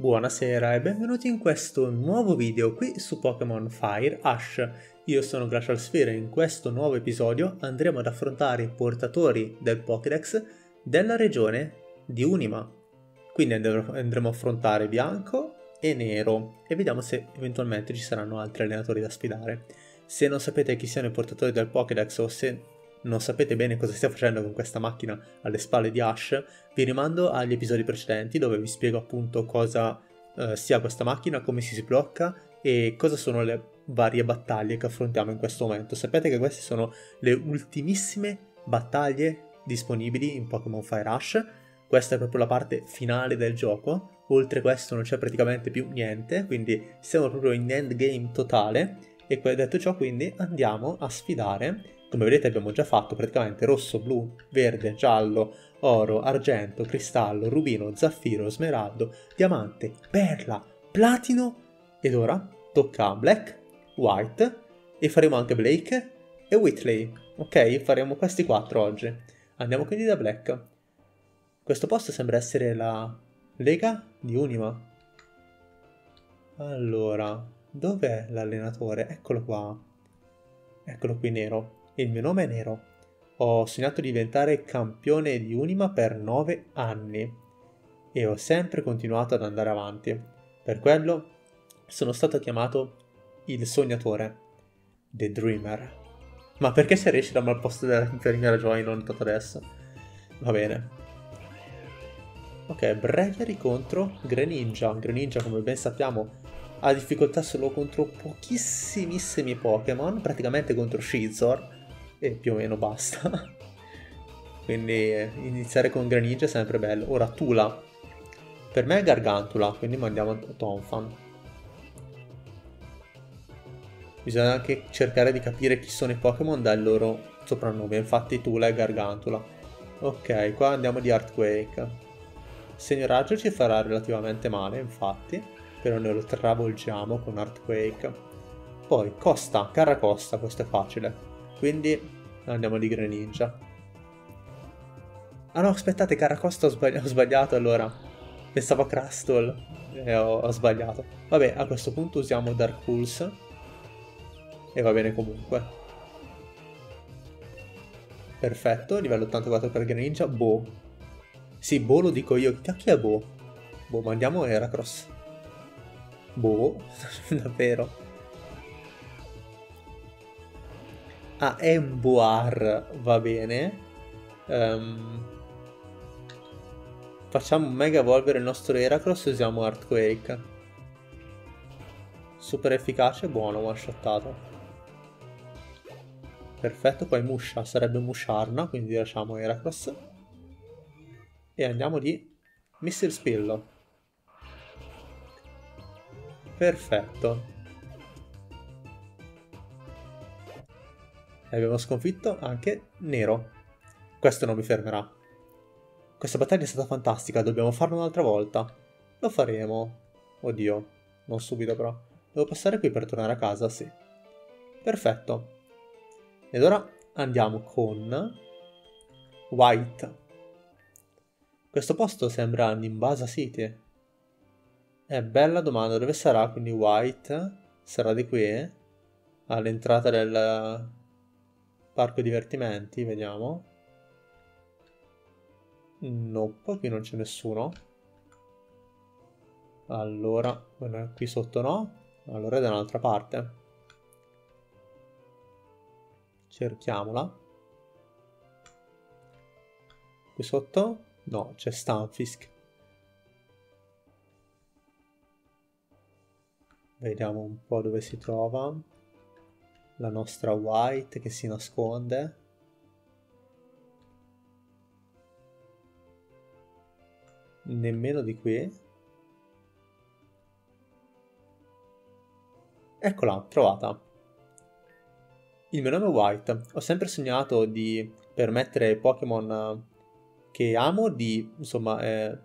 Buonasera e benvenuti in questo nuovo video qui su Pokémon Fire Ash. Io sono Glacial Sphere e in questo nuovo episodio andremo ad affrontare i portatori del Pokédex della regione di Unima. Quindi andremo a affrontare Bianco e Nero e vediamo se eventualmente ci saranno altri allenatori da sfidare. Se non sapete chi siano i portatori del Pokédex o se non sapete bene cosa stia facendo con questa macchina alle spalle di Ash, vi rimando agli episodi precedenti dove vi spiego appunto cosa eh, sia questa macchina, come si sblocca e cosa sono le varie battaglie che affrontiamo in questo momento. Sapete che queste sono le ultimissime battaglie disponibili in Pokémon Fire Rush. Questa è proprio la parte finale del gioco. Oltre questo non c'è praticamente più niente, quindi siamo proprio in endgame totale. E detto ciò, quindi andiamo a sfidare come vedete abbiamo già fatto praticamente rosso, blu, verde, giallo, oro, argento, cristallo, rubino, zaffiro, smeraldo, diamante, perla, platino ed ora tocca a black, white e faremo anche Blake e Whitley. Ok, faremo questi quattro oggi. Andiamo quindi da black. Questo posto sembra essere la lega di Unima. Allora, dov'è l'allenatore? Eccolo qua. Eccolo qui nero. Il mio nome è Nero. Ho sognato di diventare campione di Unima per nove anni e ho sempre continuato ad andare avanti. Per quello sono stato chiamato il sognatore, The Dreamer. Ma perché sei riuscito al posto dell'infermiera Joy non notato adesso? Va bene. Ok, Breviary contro Greninja. Greninja, come ben sappiamo, ha difficoltà solo contro pochissimissimi Pokémon, praticamente contro Shizor e più o meno basta. quindi eh, iniziare con Greninja è sempre bello. Ora Tula. Per me è Gargantula, quindi mandiamo a Tonfan. Bisogna anche cercare di capire chi sono i Pokémon dal loro soprannome. Infatti Tula è Gargantula. Ok, qua andiamo di Earthquake. Segno raggio ci farà relativamente male, infatti, però noi lo travolgiamo con Earthquake. Poi Costa, Carracosta, questo è facile. Quindi andiamo di Greninja. Ah no, aspettate, Caracosta ho, sbagli- ho sbagliato allora. Pensavo a Crustle e ho, ho sbagliato. Vabbè, a questo punto usiamo Dark Pulse. E va bene comunque. Perfetto, livello 84 per Greninja. Boh. Sì, Boh lo dico io. Chi è Boh? Boh, mandiamo Heracross. Boh, davvero. Ah, Emboar va bene. Um, facciamo mega evolvere il nostro Heracross e usiamo Earthquake. Super efficace, buono, one shottato. Perfetto, poi Musha sarebbe Musharna, quindi lasciamo Heracross. E andiamo di Missile Spillo. Perfetto. E abbiamo sconfitto anche Nero. Questo non mi fermerà. Questa battaglia è stata fantastica, dobbiamo farla un'altra volta. Lo faremo. Oddio, non subito però. Devo passare qui per tornare a casa, sì. Perfetto. Ed ora andiamo con White. Questo posto sembra Nimbasa City. È bella domanda, dove sarà? Quindi White sarà di qui? All'entrata del, Parco divertimenti, vediamo. Nope, qui non c'è nessuno. Allora, qui sotto no. Allora è da un'altra parte. Cerchiamola. Qui sotto? No, c'è Stanfisk. Vediamo un po' dove si trova la nostra white che si nasconde. Nemmeno di qui. Eccola, trovata. Il mio nome è White. Ho sempre sognato di permettere ai Pokémon che amo di, insomma, eh,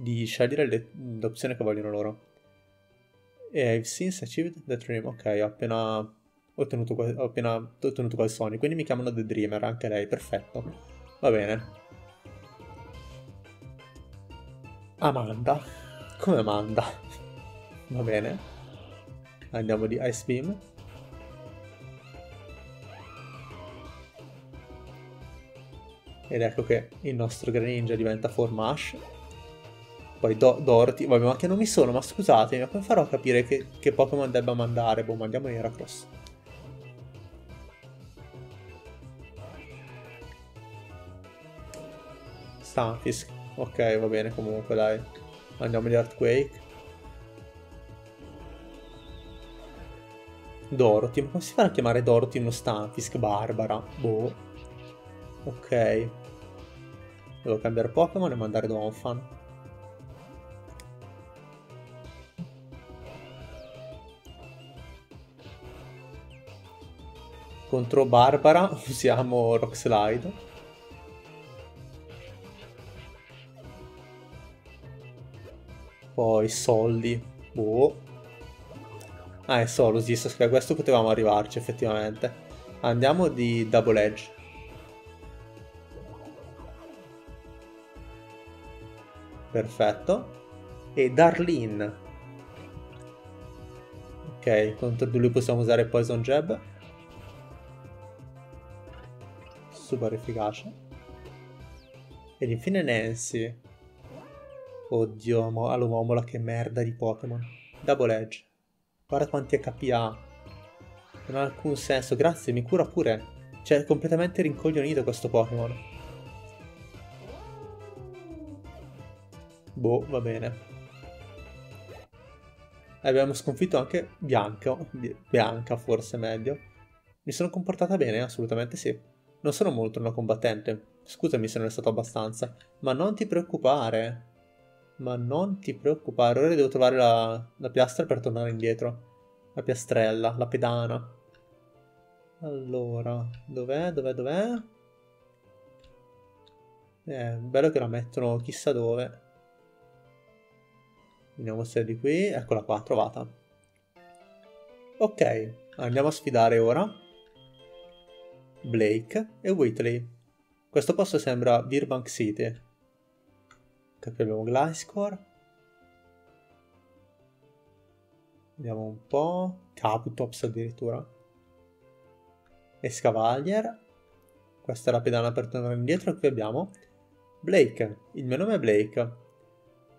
di scegliere le, l'opzione che vogliono loro. E I've since achieved the dream. Ok, ho appena ottenuto, ho appena ottenuto quel Sony, quindi mi chiamano The Dreamer, anche lei, perfetto. Va bene. Amanda. come manda. Va bene. Andiamo di Ice Beam. Ed ecco che il nostro Greninja diventa forma Ash. Poi Do Dorothy, vabbè ma che non mi sono, ma scusatemi, ma come farò a capire che, che Pokémon debba mandare? Boh, mandiamo Heracross. Stunfisk, ok va bene comunque dai. Andiamo di Earthquake. Dorothy, ma come si fa a chiamare Dorothy uno Stunfisk? Barbara, boh. Ok. Devo cambiare Pokémon e mandare Donphan. Contro Barbara usiamo Rock Slide. Poi soldi. Boh. Ah, è solo che a questo potevamo arrivarci effettivamente. Andiamo di Double Edge. Perfetto. E Darlene. Ok, contro di lui possiamo usare Poison Jab. Super efficace. Ed infine Nancy. Oddio, Alumomola che merda di Pokémon. Double Edge. Guarda quanti HP ha. Non ha alcun senso. Grazie, mi cura pure. Cioè, è completamente rincoglionito questo Pokémon. Boh, va bene. Abbiamo sconfitto anche Bianca, Bianca forse meglio. Mi sono comportata bene? Assolutamente sì. Non sono molto una combattente. Scusami se non è stato abbastanza. Ma non ti preoccupare. Ma non ti preoccupare. Ora devo trovare la, la piastra per tornare indietro. La piastrella, la pedana. Allora, dov'è? Dov'è? Dov'è? Eh, bello che la mettono chissà dove. Vediamo se è di qui. Eccola qua, trovata. Ok, andiamo a sfidare ora Blake e Whitley. Questo posto sembra Birbank City. Qui abbiamo Gliscor. Vediamo un po'. Caputops addirittura. Escavalier. Questa è la pedana per tornare indietro. Qui abbiamo Blake. Il mio nome è Blake.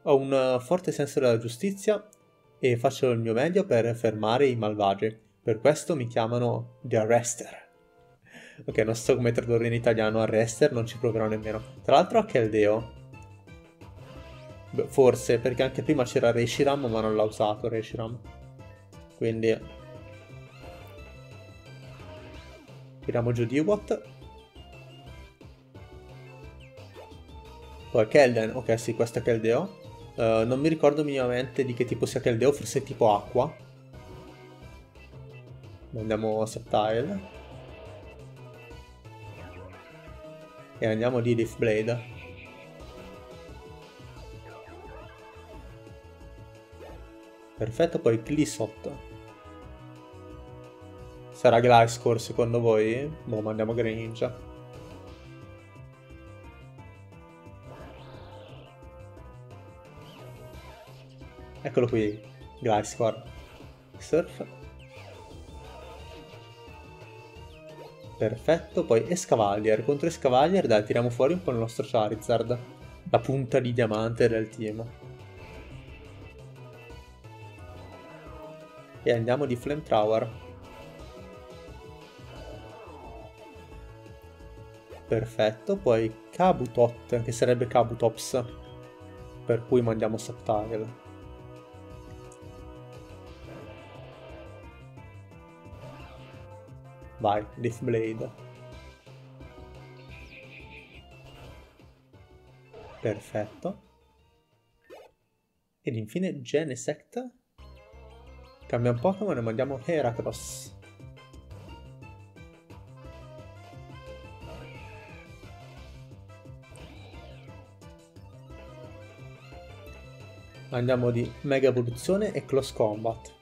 Ho un forte senso della giustizia e faccio il mio meglio per fermare i malvagi. Per questo mi chiamano The Arrester. Ok, non so come tradurre in italiano Arrester, non ci proverò nemmeno. Tra l'altro a Keldeo. Forse, perché anche prima c'era Reshiram, ma non l'ha usato Reshiram. Quindi... Tiriamo giù Dewott. Poi Kelden, ok sì, questo è Keldeo. Uh, non mi ricordo minimamente di che tipo sia Keldeo, forse è tipo acqua. Andiamo a Septile. E andiamo di Leaf Blade. Perfetto, poi Clisot. Sarà Gliscor secondo voi? Boh, mandiamo Greninja. Eccolo qui, Gliscor. Surf. Perfetto, poi Escavalier. Contro Escavalier, dai, tiriamo fuori un po' il nostro Charizard. La punta di diamante del team. E andiamo di Flamethrower. Perfetto, poi Kabutot, che sarebbe Kabutops. Per cui mandiamo Subtile. Vai, Leaf Blade. Perfetto. Ed infine Genesect. Cambia un Pokémon e mandiamo Heracross. Andiamo di Mega Evoluzione e Close Combat.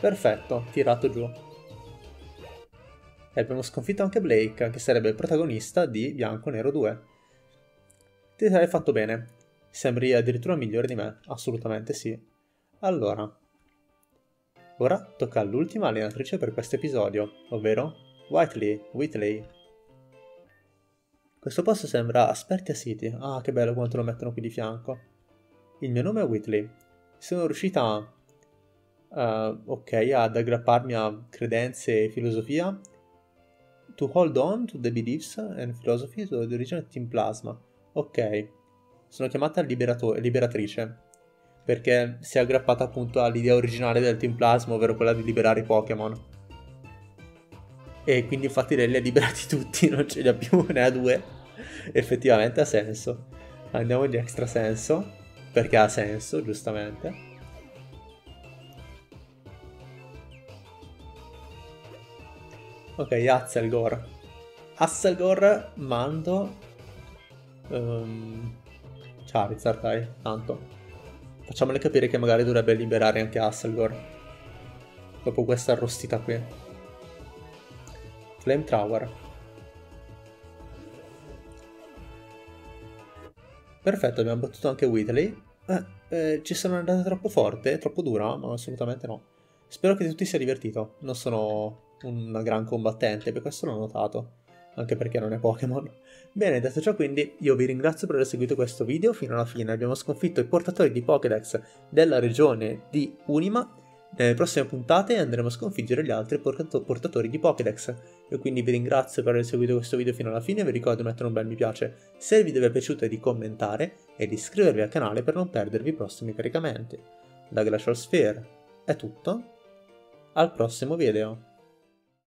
Perfetto, tirato giù. E abbiamo sconfitto anche Blake, che sarebbe il protagonista di Bianco Nero 2. ti sarei fatto bene. Sembri addirittura migliore di me, assolutamente sì. Allora, ora tocca all'ultima allenatrice per questo episodio, ovvero Whiteley, Whitley. Questo posto sembra Aspertia City. Ah, che bello quanto lo mettono qui di fianco. Il mio nome è Whitley. Sono riuscita, uh, ok, ad aggrapparmi a credenze e filosofia. To hold on to the beliefs and philosophies of the original Team Plasma. Ok, sono chiamata liberato- liberatrice perché si è aggrappata appunto all'idea originale del Team Plasma, ovvero quella di liberare i Pokémon. E quindi infatti lei li ha liberati tutti, non ce li ha più, ne ha due. Effettivamente ha senso. Andiamo di extra senso, perché ha senso, giustamente. Ok, Azzelgor. Azzelgor mando... Um, Charizard, dai, tanto. Facciamole capire che magari dovrebbe liberare anche Asselgor. Dopo questa arrostita qui. Flamethrower. Perfetto, abbiamo battuto anche Whitley. Eh, eh, ci sono andate troppo forte, troppo dura? No, assolutamente no. Spero che tu ti sia divertito. Non sono una gran combattente, per questo l'ho notato. Anche perché non è Pokémon. Bene, detto ciò quindi, io vi ringrazio per aver seguito questo video fino alla fine. Abbiamo sconfitto i portatori di Pokédex della regione di Unima nelle prossime puntate andremo a sconfiggere gli altri portatori di Pokédex. E quindi vi ringrazio per aver seguito questo video fino alla fine vi ricordo di mettere un bel mi piace se il video vi è piaciuto e di commentare e di iscrivervi al canale per non perdervi i prossimi caricamenti. Da Glacial Sphere è tutto, al prossimo video.